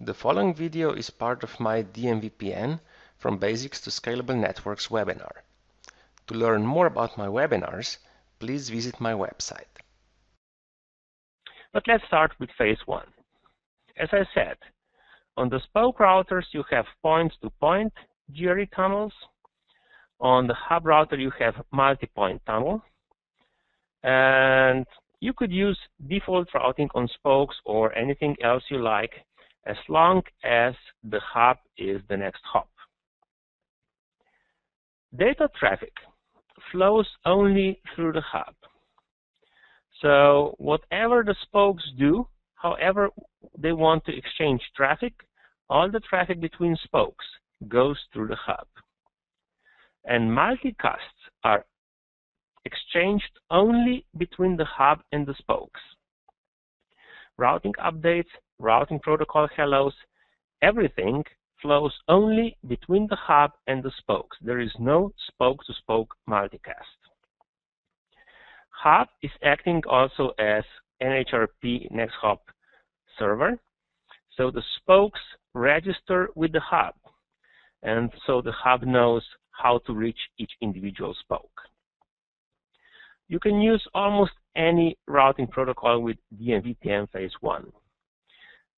The following video is part of my DMVPN From Basics to Scalable Networks webinar. To learn more about my webinars, please visit my website. But let's start with phase one. As I said, on the spoke routers you have point-to-point -point GRE tunnels. On the hub router you have multi-point tunnel. And you could use default routing on spokes or anything else you like as long as the hub is the next hop. Data traffic flows only through the hub. So whatever the spokes do, however they want to exchange traffic, all the traffic between spokes goes through the hub. And multicasts are exchanged only between the hub and the spokes. Routing updates, routing protocol hellos, everything flows only between the hub and the spokes. There is no spoke-to-spoke -spoke multicast. Hub is acting also as NHRP next hop server. So the spokes register with the hub. And so the hub knows how to reach each individual spoke. You can use almost any routing protocol with DMVPN phase 1.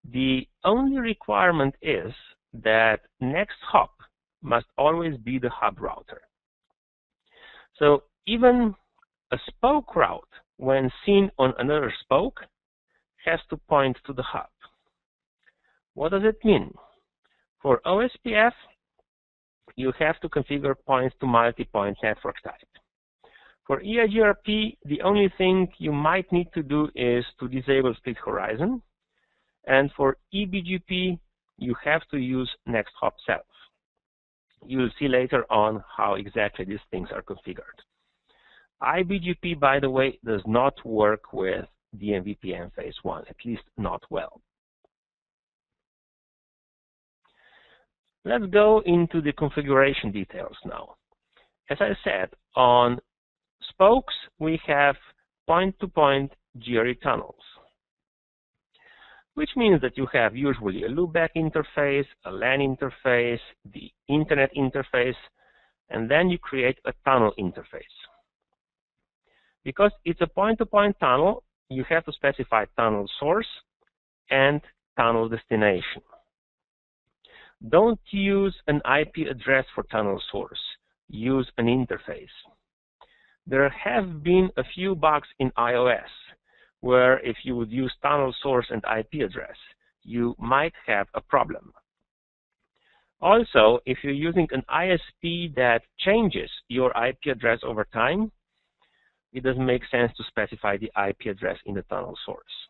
The only requirement is that next hop must always be the hub router. So even a spoke route, when seen on another spoke, has to point to the hub. What does it mean? For OSPF, you have to configure points to multi-point network type. For EIGRP, the only thing you might need to do is to disable split horizon. And for eBGP, you have to use next hop self. You'll see later on how exactly these things are configured. iBGP, by the way, does not work with DMVPN phase 1, at least not well. Let's go into the configuration details now. As I said, on spokes, we have point-to-point -point GRE tunnels, which means that you have usually a loopback interface, a LAN interface, the internet interface, and then you create a tunnel interface. Because it's a point-to-point -point tunnel, you have to specify tunnel source and tunnel destination. Don't use an IP address for tunnel source. Use an interface there have been a few bugs in IOS where if you would use tunnel source and IP address, you might have a problem. Also, if you're using an ISP that changes your IP address over time, it doesn't make sense to specify the IP address in the tunnel source.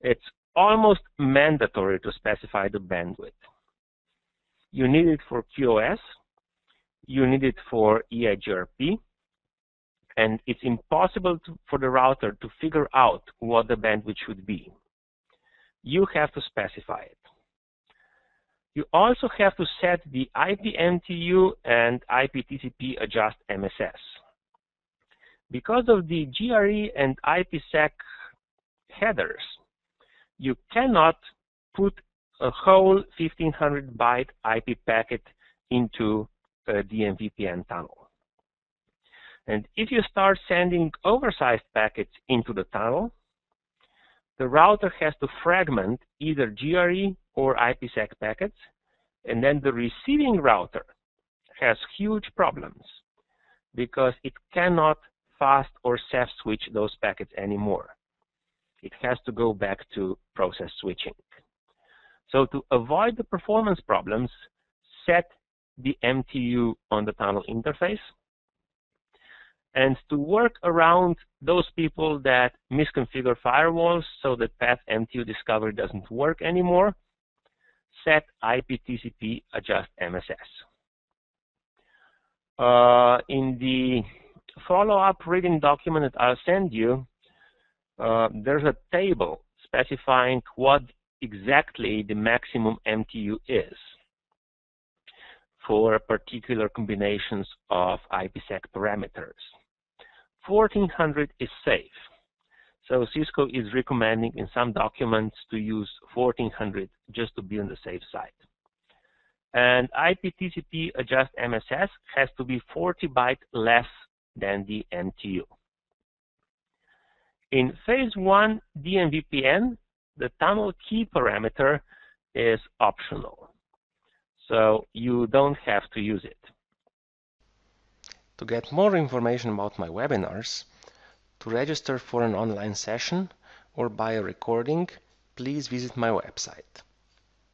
It's almost mandatory to specify the bandwidth. You need it for QoS, you need it for EIGRP, and it's impossible to, for the router to figure out what the bandwidth should be. You have to specify it. You also have to set the IPMTU and IPTCP adjust MSS. Because of the GRE and IPsec headers, you cannot put a whole 1500 byte IP packet into a DMVPN tunnel. And if you start sending oversized packets into the tunnel, the router has to fragment either GRE or IPsec packets, and then the receiving router has huge problems because it cannot fast or CEF switch those packets anymore. It has to go back to process switching. So to avoid the performance problems, set the MTU on the tunnel interface and to work around those people that misconfigure firewalls so that path MTU discovery doesn't work anymore, set IPTCP adjust MSS. Uh, in the follow-up reading document that I'll send you, uh, there's a table specifying what exactly the maximum MTU is for particular combinations of IPsec parameters. 1400 is safe. So Cisco is recommending in some documents to use 1400 just to be on the safe side. And IPTCP adjust MSS has to be 40 byte less than the MTU. In phase one DMVPN, the tunnel key parameter is optional. So you don't have to use it. To get more information about my webinars, to register for an online session or buy a recording, please visit my website.